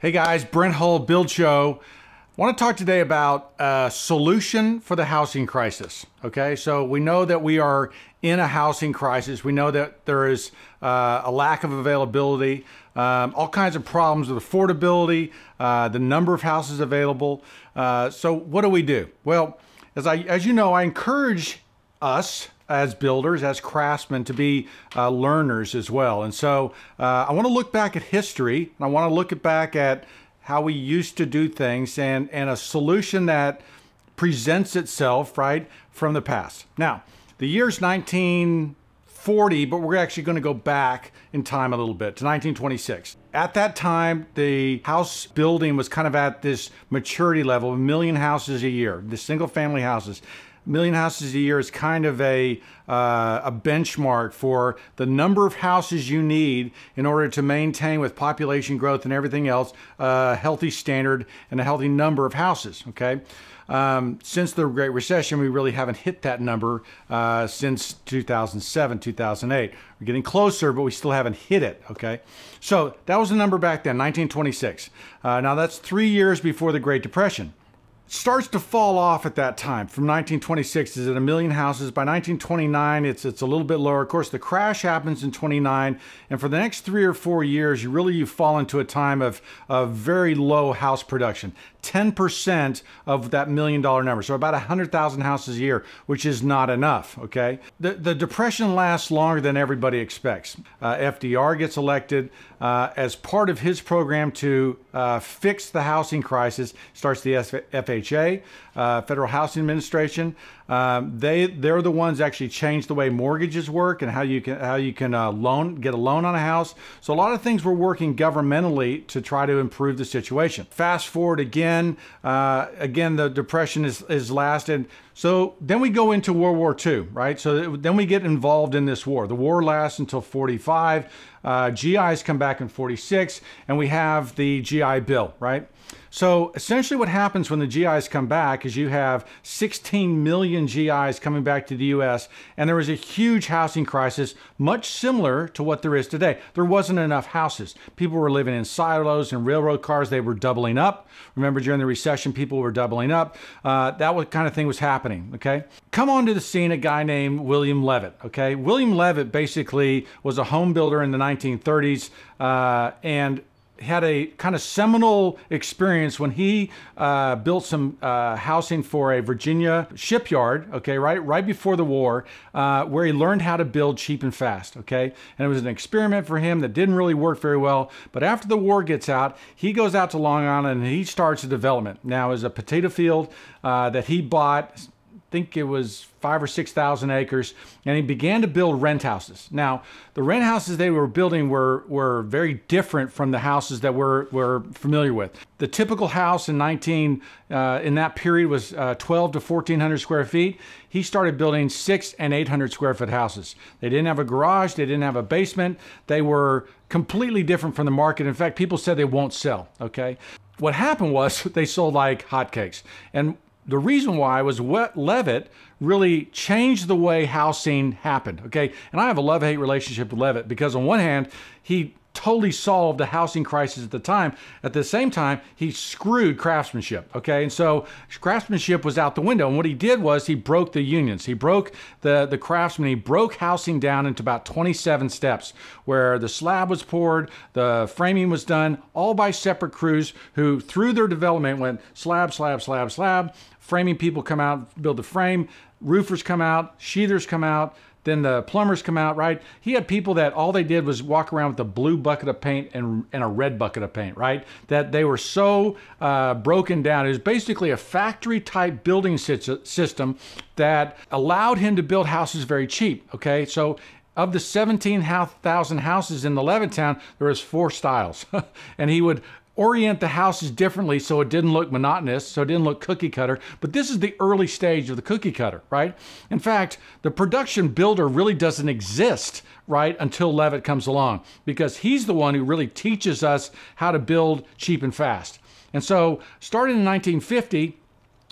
Hey guys, Brent Hull, Build Show. I want to talk today about a solution for the housing crisis. Okay, so we know that we are in a housing crisis. We know that there is uh, a lack of availability, um, all kinds of problems with affordability, uh, the number of houses available. Uh, so what do we do? Well, as I, as you know, I encourage us as builders, as craftsmen, to be uh, learners as well. And so uh, I want to look back at history, and I want to look back at how we used to do things and, and a solution that presents itself, right, from the past. Now, the year's 1940, but we're actually going to go back in time a little bit to 1926. At that time, the house building was kind of at this maturity level, a million houses a year, the single family houses million houses a year is kind of a, uh, a benchmark for the number of houses you need in order to maintain with population growth and everything else a healthy standard and a healthy number of houses okay? Um, since the great recession we really haven't hit that number uh, since 2007 2008 we're getting closer but we still haven't hit it okay? So that was the number back then 1926 uh, now that's three years before the great depression starts to fall off at that time. From 1926 is at a million houses? By 1929 it's it's a little bit lower. Of course the crash happens in 29 and for the next three or four years you really you fall into a time of, of very low house production. 10% of that million dollar number so about 100000 houses a year which is not enough okay? The, the depression lasts longer than everybody expects. Uh, fdr gets elected uh, as part of his program to uh, fix the housing crisis starts the FHA FHA, uh, Federal Housing Administration. Um, they they're the ones actually change the way mortgages work and how you can how you can uh, loan get a loan on a house. So a lot of things we're working governmentally to try to improve the situation. Fast forward again, uh, again the depression is is lasted. So then we go into World War II, right? So then we get involved in this war. The war lasts until 45. Uh, GIs come back in 46, and we have the GI Bill, right? So essentially, what happens when the GIs come back is you have 16 million GIs coming back to the US, and there was a huge housing crisis, much similar to what there is today. There wasn't enough houses. People were living in silos and railroad cars, they were doubling up. Remember, during the recession, people were doubling up. Uh, that kind of thing was happening, okay? Come on to the scene a guy named William Levitt, okay? William Levitt basically was a home builder in the 1930s, uh, and had a kind of seminal experience when he uh, built some uh, housing for a Virginia shipyard, okay, right, right before the war, uh, where he learned how to build cheap and fast, okay, and it was an experiment for him that didn't really work very well. But after the war gets out, he goes out to Long Island and he starts a development. Now, is a potato field uh, that he bought think it was five or six thousand acres, and he began to build rent houses. Now, the rent houses they were building were were very different from the houses that we're we're familiar with. The typical house in 19 uh, in that period was uh, 12 to 1400 square feet. He started building six and 800 square foot houses. They didn't have a garage. They didn't have a basement. They were completely different from the market. In fact, people said they won't sell. Okay. What happened was they sold like hotcakes. And the reason why was what Levitt really changed the way housing happened. Okay. And I have a love hate relationship with Levitt because, on one hand, he totally solved the housing crisis at the time. At the same time, he screwed craftsmanship. Okay, and so craftsmanship was out the window. And what he did was he broke the unions. He broke the the craftsman. He broke housing down into about 27 steps, where the slab was poured, the framing was done, all by separate crews who, through their development, went slab, slab, slab, slab. Framing people come out, build the frame. Roofers come out, sheathers come out, then the plumbers come out, right? He had people that all they did was walk around with a blue bucket of paint and, and a red bucket of paint, right? That they were so uh, broken down. It was basically a factory type building system that allowed him to build houses very cheap, okay? So of the 17,000 houses in the Levittown, there was four styles. and he would orient the houses differently so it didn't look monotonous, so it didn't look cookie cutter. But this is the early stage of the cookie cutter, right? In fact, the production builder really doesn't exist, right, until Levitt comes along because he's the one who really teaches us how to build cheap and fast. And so, starting in 1950,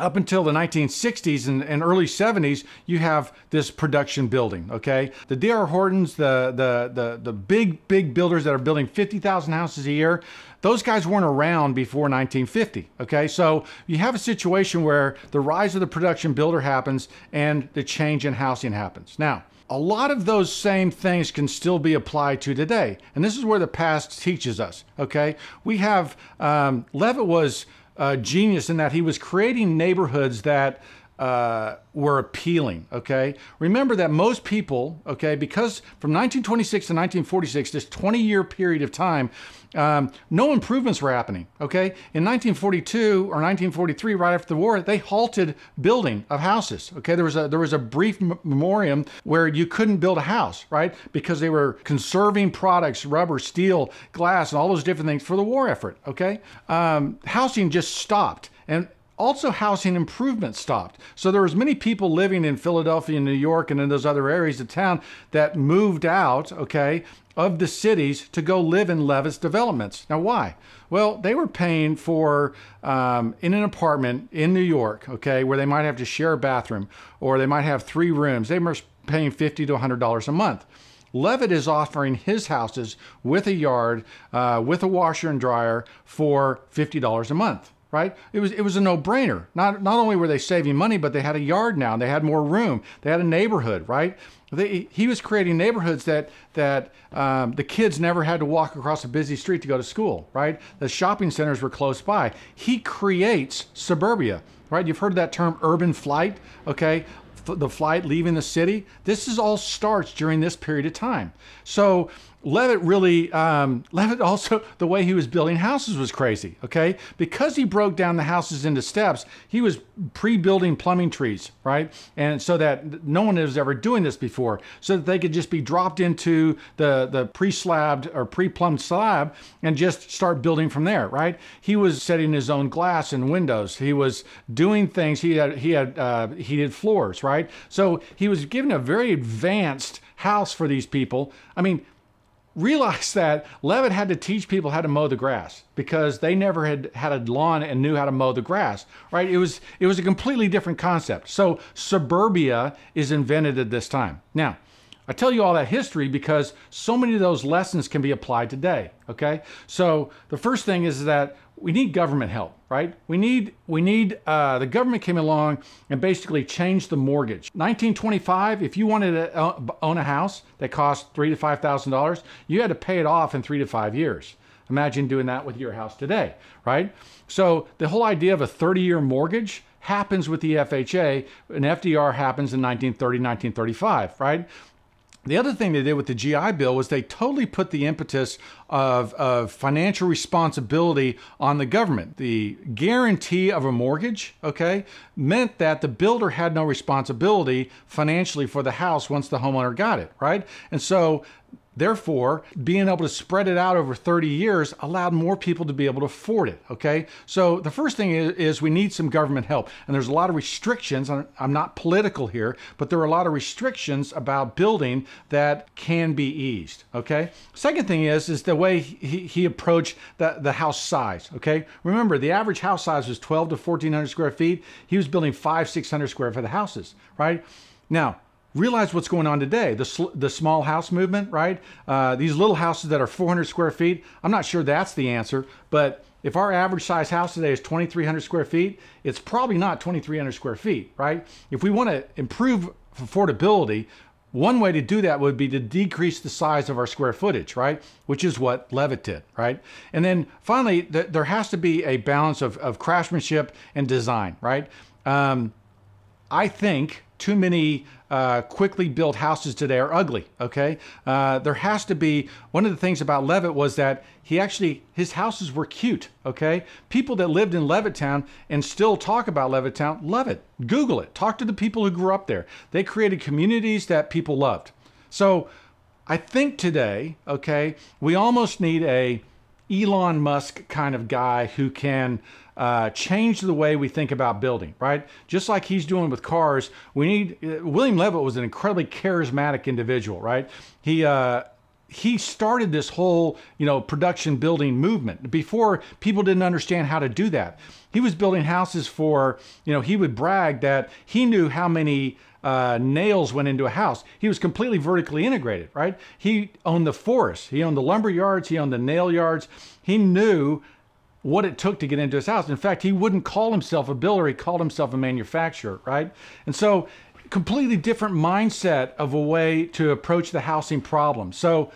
up until the 1960s and, and, early 70s, you have this production building. Okay, the D.R. Hortons, the the the the big big builders that are building 50,000 houses a year, those guys weren't around before 1950. Okay, so you have a situation where the rise of the production builder happens and the change in housing happens. Now, a lot of those same things can still be applied to today, and this is where the past teaches us. Okay, we have um, Levitt was uh, genius in that he was creating neighborhoods that uh, were appealing. Okay, remember that most people, okay, because from 1926 to 1946, this 20-year period of time, um, no improvements were happening. Okay, in 1942 or 1943, right after the war, they halted building of houses. Okay, there was a there was a brief memoriam where you couldn't build a house, right, because they were conserving products, rubber, steel, glass, and all those different things for the war effort. Okay, um, housing just stopped and also housing improvement stopped. So there was many people living in Philadelphia and New York and in those other areas of town that moved out, okay, of the cities to go live in Levitt's developments. Now, why? Well, they were paying for um, in an apartment in New York, okay, where they might have to share a bathroom or they might have three rooms. They were paying fifty to hundred dollars a month. Levitt is offering his houses with a yard, uh, with a washer and dryer for fifty dollars a month right? It was it was a no-brainer. Not not only were they saving money, but they had a yard now. They had more room. They had a neighborhood, right? They, he was creating neighborhoods that that um, the kids never had to walk across a busy street to go to school, right? The shopping centers were close by. He creates suburbia, right? You've heard that term urban flight, okay? the flight leaving the city. This is all starts during this period of time. So Levitt really, um, Levitt also, the way he was building houses was crazy, okay? Because he broke down the houses into steps, he was pre building plumbing trees, right? And so that no one was ever doing this before, so that they could just be dropped into the, the pre slabbed or pre plumbed slab and just start building from there, right? He was setting his own glass and windows. He was doing things, he had, he had uh, heated floors, right? So he was given a very advanced house for these people. I mean, realized that Levitt had to teach people how to mow the grass because they never had had a lawn and knew how to mow the grass, right? It was it was a completely different concept. So suburbia is invented at this time. Now, I tell you all that history because so many of those lessons can be applied today, okay? So the first thing is that we need government help, right? We need we need uh, the government came along and basically changed the mortgage. 1925, if you wanted to own a house that cost three to five thousand dollars, you had to pay it off in three to five years. Imagine doing that with your house today, right? So the whole idea of a 30-year mortgage happens with the FHA, and FDR happens in 1930, 1935, right? The other thing they did with the GI Bill was they totally put the impetus of, of financial responsibility on the government. The guarantee of a mortgage, okay, meant that the builder had no responsibility financially for the house once the homeowner got it, right? And so Therefore, being able to spread it out over 30 years allowed more people to be able to afford it. Okay. So the first thing is, is, we need some government help. And there's a lot of restrictions. I'm not political here, but there are a lot of restrictions about building that can be eased. Okay. Second thing is, is the way he, he approached the, the house size. Okay. Remember, the average house size was 12 to 1400 square feet. He was building five, 600 square foot houses, right? Now, realize what's going on today. The, the small house movement, right? Uh, these little houses that are 400 square feet. I'm not sure that's the answer, but if our average size house today is 2,300 square feet, it's probably not 2,300 square feet, right? If we want to improve affordability, one way to do that would be to decrease the size of our square footage, right? Which is what Levitt did, right? And then finally, th- there has to be a balance of, of craftsmanship and design, right? Um, I think too many uh, quickly built houses today are ugly. Okay, uh, there has to be one of the things about Levitt was that he actually his houses were cute. Okay, people that lived in Levittown and still talk about Levittown love it. Google it. Talk to the people who grew up there. They created communities that people loved. So I think today, okay, we almost need a Elon Musk kind of guy who can uh, change the way we think about building, right? Just like he's doing with cars, we need. Uh, William Levitt was an incredibly charismatic individual, right? He uh, he started this whole, you know, production building movement. Before people didn't understand how to do that. He was building houses for, you know, he would brag that he knew how many uh, nails went into a house. He was completely vertically integrated, right? He owned the forest, he owned the lumber yards, he owned the nail yards. He knew what it took to get into his house. In fact, he wouldn't call himself a builder, he called himself a manufacturer, right? And so, completely different mindset of a way to approach the housing problem. So,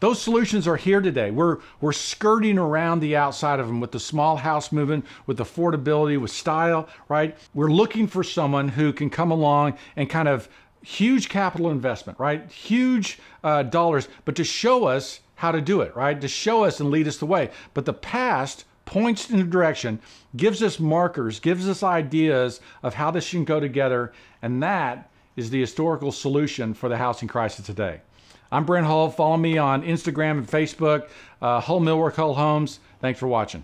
those solutions are here today. We're we're skirting around the outside of them with the small house movement, with affordability, with style, right? We're looking for someone who can come along and kind of huge capital investment, right? Huge uh, dollars, but to show us how to do it, right? To show us and lead us the way. But the past points in a direction, gives us markers, gives us ideas of how this should go together, and that is the historical solution for the housing crisis today. I'm Brent Hull. Follow me on Instagram and Facebook, uh, Hull Millwork Hull Homes. Thanks for watching.